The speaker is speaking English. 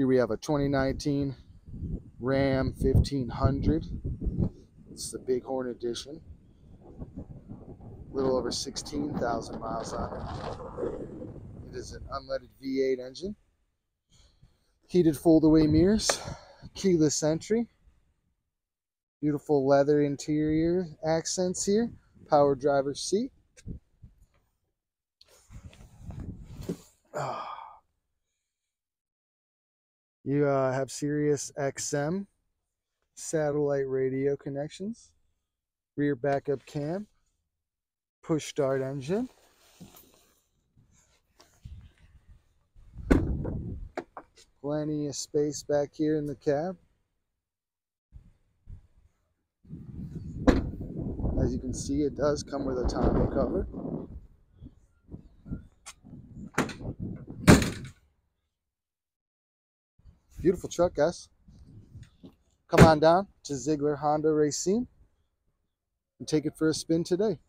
Here we have a 2019 Ram 1500. It's the Bighorn Edition. A little over 16,000 miles on it. It is an unleaded V8 engine. Heated fold-away mirrors. Keyless entry. Beautiful leather interior accents here. Power driver seat. Ah. You uh, have Sirius XM satellite radio connections, rear backup cam, push start engine. Plenty of space back here in the cab. As you can see, it does come with a tonneau cover. Beautiful truck, guys. Come on down to Zeigler Honda Racine and take it for a spin today.